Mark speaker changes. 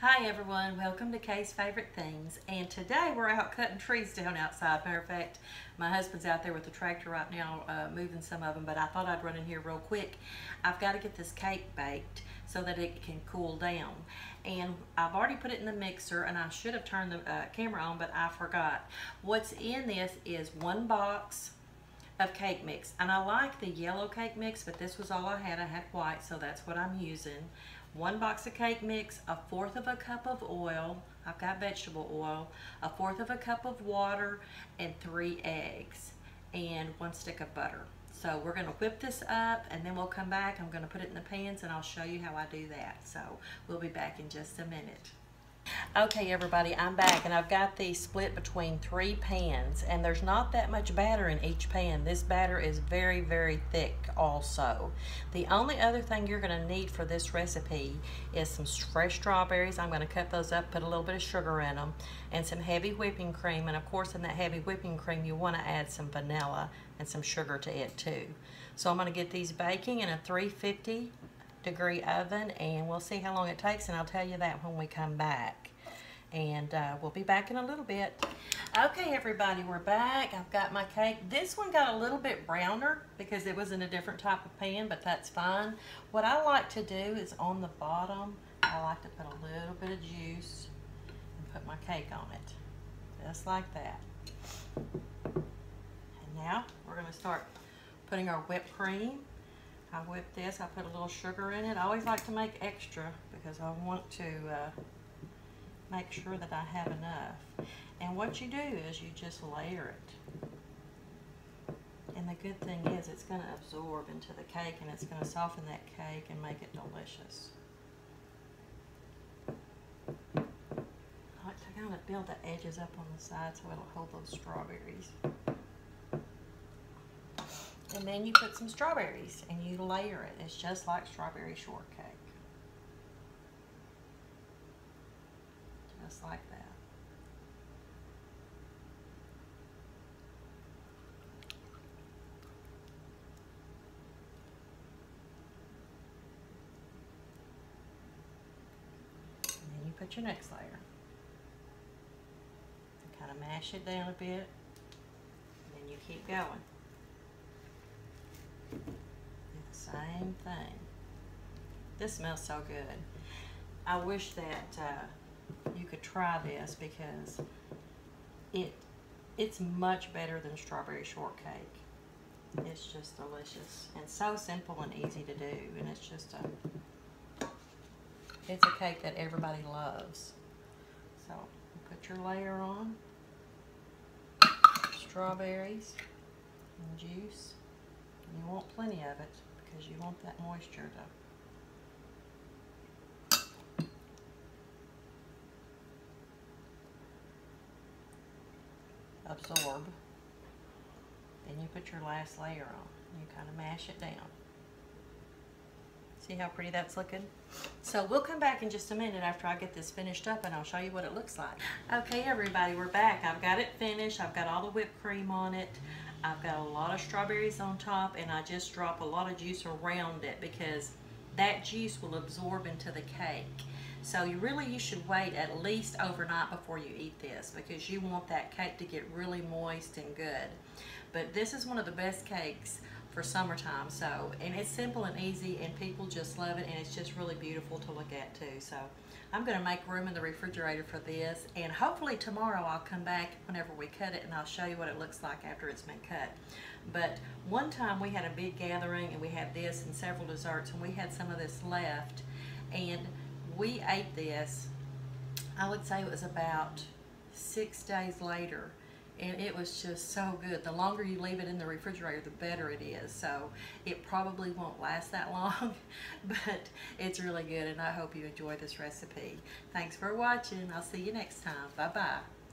Speaker 1: Hi everyone, welcome to Kaye's Favorite Things. And today we're out cutting trees down outside. Matter of fact, my husband's out there with the tractor right now uh, moving some of them, but I thought I'd run in here real quick. I've got to get this cake baked so that it can cool down. And I've already put it in the mixer and I should have turned the uh, camera on, but I forgot. What's in this is one box of cake mix. And I like the yellow cake mix, but this was all I had. I had white, so that's what I'm using one box of cake mix, a fourth of a cup of oil, I've got vegetable oil, a fourth of a cup of water, and three eggs, and one stick of butter. So we're gonna whip this up and then we'll come back. I'm gonna put it in the pans and I'll show you how I do that. So we'll be back in just a minute. Okay everybody, I'm back and I've got these split between three pans and there's not that much batter in each pan. This batter is very, very thick also. The only other thing you're gonna need for this recipe is some fresh strawberries. I'm gonna cut those up, put a little bit of sugar in them and some heavy whipping cream. And of course in that heavy whipping cream, you wanna add some vanilla and some sugar to it too. So I'm gonna get these baking in a 350 degree oven and we'll see how long it takes and I'll tell you that when we come back. And uh, we'll be back in a little bit. Okay, everybody, we're back. I've got my cake. This one got a little bit browner because it was in a different type of pan, but that's fine. What I like to do is on the bottom, I like to put a little bit of juice and put my cake on it. Just like that. And now we're gonna start putting our whipped cream I whip this, I put a little sugar in it. I always like to make extra because I want to uh, make sure that I have enough. And what you do is you just layer it. And the good thing is it's going to absorb into the cake and it's going to soften that cake and make it delicious. I like to kind of build the edges up on the side so it'll hold those strawberries. And then you put some strawberries and you layer it. It's just like strawberry shortcake. Just like that. And then you put your next layer. kind of mash it down a bit. And then you keep going. Same thing. This smells so good. I wish that uh, you could try this because it it's much better than strawberry shortcake. It's just delicious and so simple and easy to do and it's just a it's a cake that everybody loves. So put your layer on, strawberries and juice. You want plenty of it because you want that moisture to absorb. Then you put your last layer on. You kind of mash it down. See how pretty that's looking? So we'll come back in just a minute after I get this finished up and I'll show you what it looks like. Okay everybody, we're back. I've got it finished. I've got all the whipped cream on it. I've got a lot of strawberries on top and I just drop a lot of juice around it because that juice will absorb into the cake. So you really, you should wait at least overnight before you eat this because you want that cake to get really moist and good. But this is one of the best cakes for summertime. So, and it's simple and easy and people just love it and it's just really beautiful to look at too. So I'm gonna make room in the refrigerator for this and hopefully tomorrow I'll come back whenever we cut it and I'll show you what it looks like after it's been cut. But one time we had a big gathering and we had this and several desserts and we had some of this left and we ate this, I would say it was about six days later and it was just so good. The longer you leave it in the refrigerator, the better it is. So it probably won't last that long, but it's really good, and I hope you enjoy this recipe. Thanks for watching. I'll see you next time. Bye-bye.